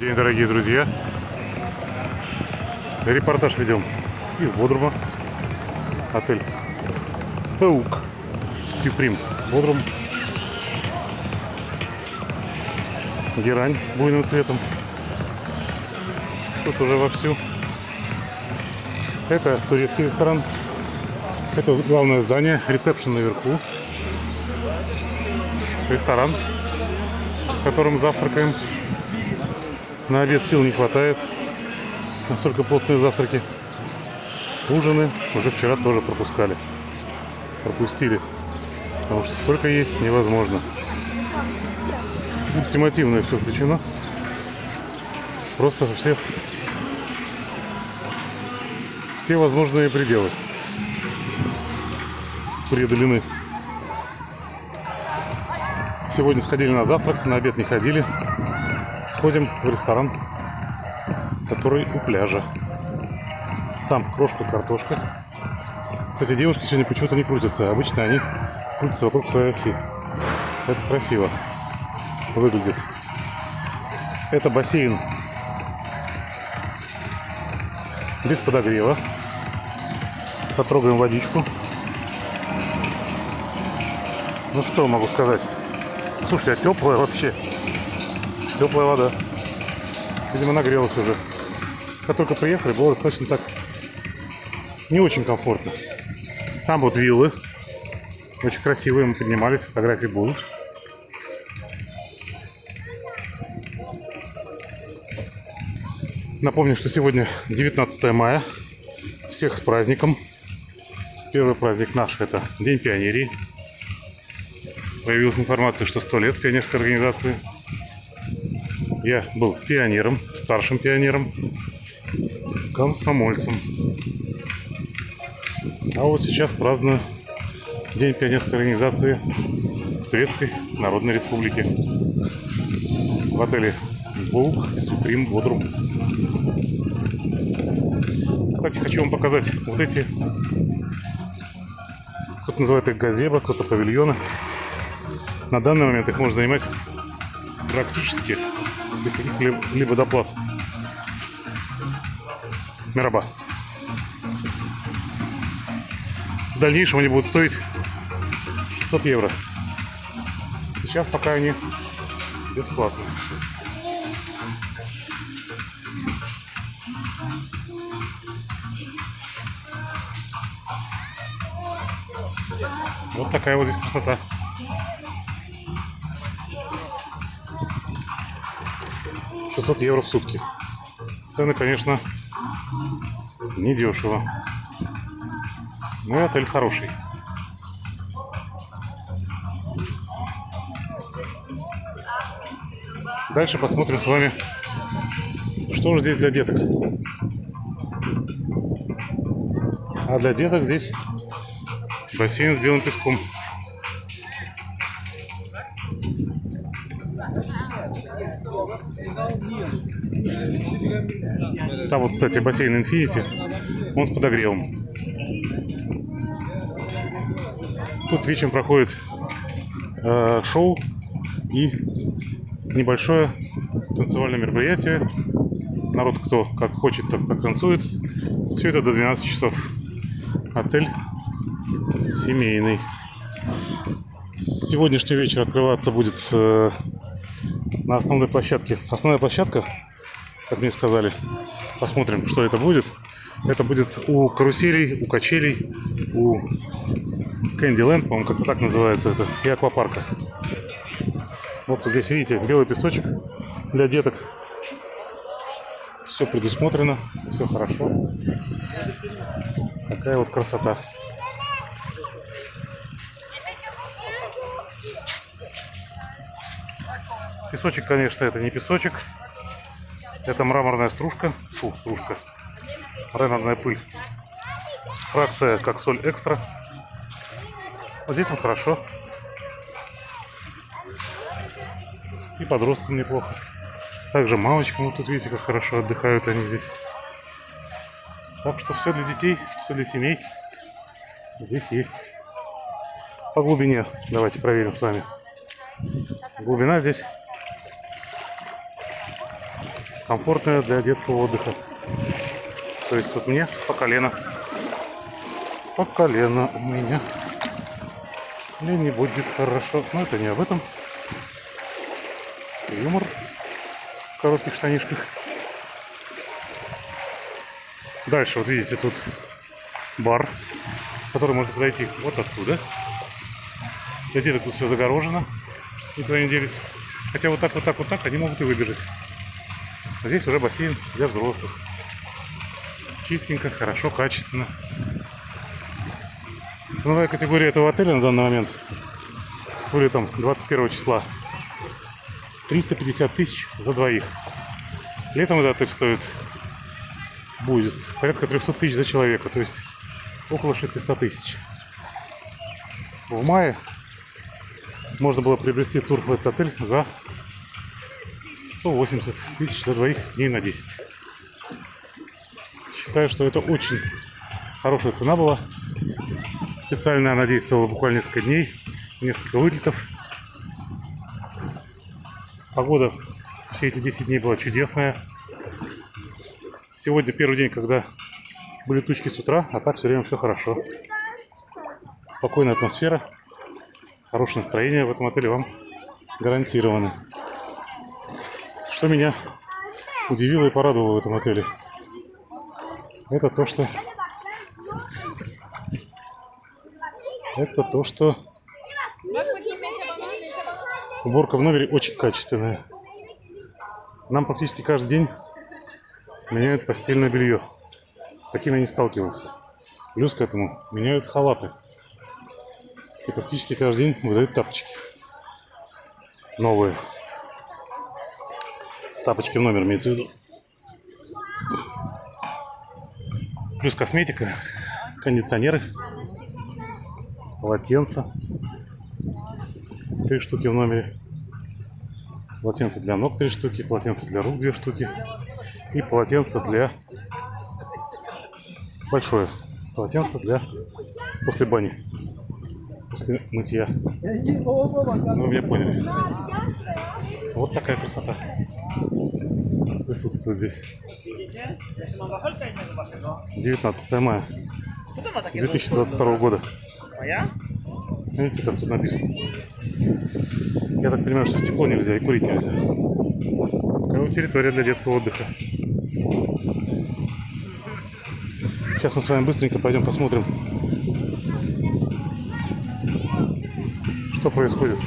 День, дорогие друзья. Репортаж ведем из Бодрума. Отель Паук. Сюприм. Бодрум. Герань буйным цветом. Тут уже вовсю. Это турецкий ресторан. Это главное здание. Ресепшн наверху. Ресторан, в котором завтракаем. На обед сил не хватает. Настолько плотные завтраки. Ужины уже вчера тоже пропускали. Пропустили. Потому что столько есть невозможно. Ультимативное все включено. Просто все, все возможные пределы преодолены. Сегодня сходили на завтрак, на обед не ходили. Сходим в ресторан, который у пляжа. Там крошка, картошка. Кстати, девушки сегодня почему-то не крутятся. Обычно они крутятся вокруг своей оси. Это красиво выглядит. Это бассейн без подогрева. Потрогаем водичку. Ну что могу сказать? Слушайте, а теплая вообще. Теплая вода. Видимо, нагрелась уже. Как только приехали, было достаточно так не очень комфортно. Там вот виллы. Очень красивые, мы поднимались, фотографии будут. Напомню, что сегодня 19 мая. Всех с праздником. Первый праздник наш – это День пионерии. Появилась информация, что 100 лет пионерской организации. Я был пионером, старшим пионером, комсомольцем. А вот сейчас праздную День пионерской организации в Турецкой Народной Республике. В отеле Волк, Суприм, Бодрум. Кстати, хочу вам показать вот эти, кто-то называет их газеба, кто-то павильоны. На данный момент их можно занимать практически без каких-либо доплат. Мираба. В дальнейшем они будут стоить 600 евро. Сейчас пока они бесплатные. Вот такая вот здесь красота. Шестьсот евро в сутки. Цены, конечно, недешево. Но и отель хороший. Дальше посмотрим с вами, что же здесь для деток. А для деток здесь бассейн с белым песком. Там вот, кстати, бассейн Infinity. Он с подогревом. Тут вечером проходит э, шоу и небольшое танцевальное мероприятие. Народ, кто как хочет, так, так танцует. Все это до 12 часов. Отель семейный. Сегодняшний вечер открываться будет э, на основной площадке. Основная площадка, как мне сказали, посмотрим, что это будет. Это будет у каруселей, у качелей, у Кэндиленд, по-моему, как-то так называется это, и аквапарка. Вот здесь, видите, белый песочек для деток. Все предусмотрено, все хорошо. Такая вот красота. Песочек, конечно, это не песочек. Это мраморная стружка. Фу, стружка. Мраморная пыль. Фракция как соль экстра. Вот здесь он хорошо. И подросткам неплохо. Также мамочкам, вот тут видите, как хорошо отдыхают они здесь. Так что все для детей, все для семей. Здесь есть. По глубине давайте проверим с вами. Глубина здесь комфортная для детского отдыха. То есть вот мне по колено. По колено у меня. Мне не будет хорошо. Но это не об этом. Юмор в коротких штанишках. Дальше, вот видите, тут бар, который может подойти вот оттуда. Где-то тут все загорожено, никуда не делись. Хотя вот так, вот так, вот так они могут и выбежать. А здесь уже бассейн для взрослых. Чистенько, хорошо, качественно. Ценовая категория этого отеля на данный момент с вылетом 21 числа 350 тысяч за двоих. Летом этот отель стоит будет порядка 300 тысяч за человека, то есть около 600 тысяч. В мае можно было приобрести тур в этот отель за 180 тысяч за двоих дней на 10. Считаю, что это очень хорошая цена была. Специально она действовала буквально несколько дней, несколько вылетов. Погода все эти 10 дней была чудесная. Сегодня первый день, когда были тучки с утра, а так все время все хорошо. Спокойная атмосфера, хорошее настроение в этом отеле вам гарантированы. Что меня удивило и порадовало в этом отеле, это то, что это то, что уборка в номере очень качественная. Нам практически каждый день меняют постельное белье. С таким я не сталкивался. Плюс к этому меняют халаты. И практически каждый день выдают тапочки. Новые. Тапочки в номер имеется в виду. Плюс косметика, кондиционеры, полотенца. Три штуки в номере. Полотенце для ног три штуки, полотенце для рук две штуки. И полотенце для... Большое полотенце для после бани. После мытья. Ну, вы меня поняли. Вот такая красота присутствует здесь. 19 мая 2022 года. Видите, как тут написано? Я так понимаю, что с тепло нельзя и курить нельзя. Такая вот территория для детского отдыха. Сейчас мы с вами быстренько пойдем посмотрим, что происходит.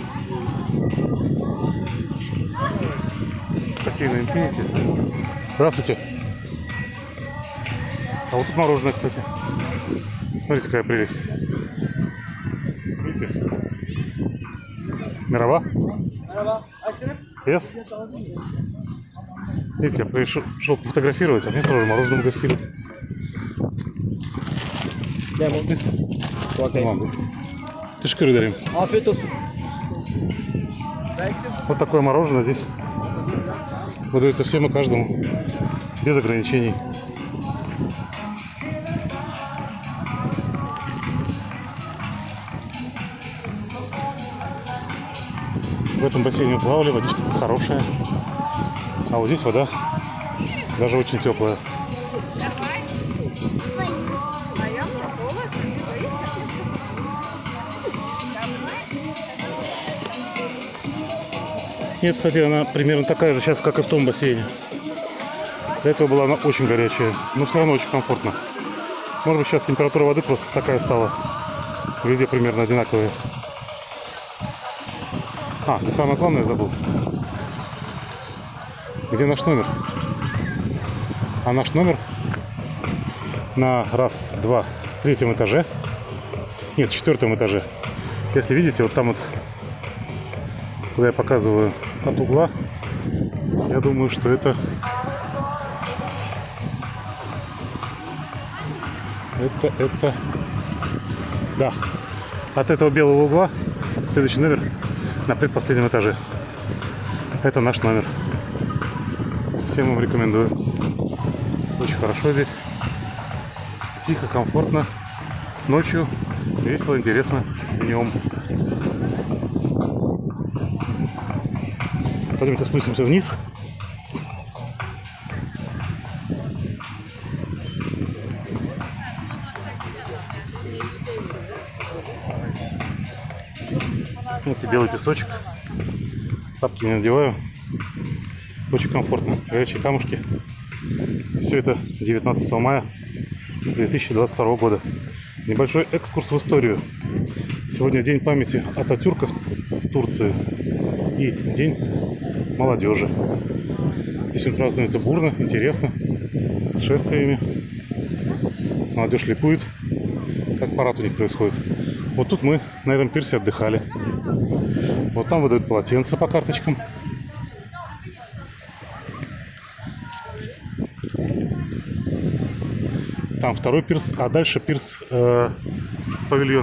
Бассейн Infinity. Здравствуйте. А вот тут мороженое, кстати. Смотрите, какая прелесть. Видите? Мирова? Yes? Видите, я пришел шел пофотографировать, а мне сразу мороженым угостили. Muhbis. Tamam biz. Teşekkür ederim. Afiyet olsun. Вот такое мороженое здесь выдается всем и каждому. Без ограничений. В этом бассейне плавали, водичка тут хорошая. А вот здесь вода даже очень теплая. Нет, кстати, она примерно такая же сейчас, как и в том бассейне. До этого была она очень горячая, но все равно очень комфортно. Может быть, сейчас температура воды просто такая стала. Везде примерно одинаковые. А, и самое главное я забыл. Где наш номер? А наш номер на раз, два, третьем этаже. Нет, четвертом этаже. Если видите, вот там вот, куда я показываю от угла, я думаю, что это это это да от этого белого угла. Следующий номер на предпоследнем этаже. Это наш номер. Всем вам рекомендую. Очень хорошо здесь. Тихо комфортно. Ночью весело интересно. Днем Пойдемте спустимся вниз. Видите белый песочек. Тапки не надеваю. Очень комфортно. Горячие камушки. Все это 19 мая 2022 года. Небольшой экскурс в историю. Сегодня день памяти Ататюрка в Турции и день молодежи. Здесь он празднуется бурно, интересно, с шествиями. Молодежь ликует, как парад у них происходит. Вот тут мы на этом пирсе отдыхали. Вот там выдают полотенца по карточкам. Там второй пирс, а дальше пирс э, с павильоном.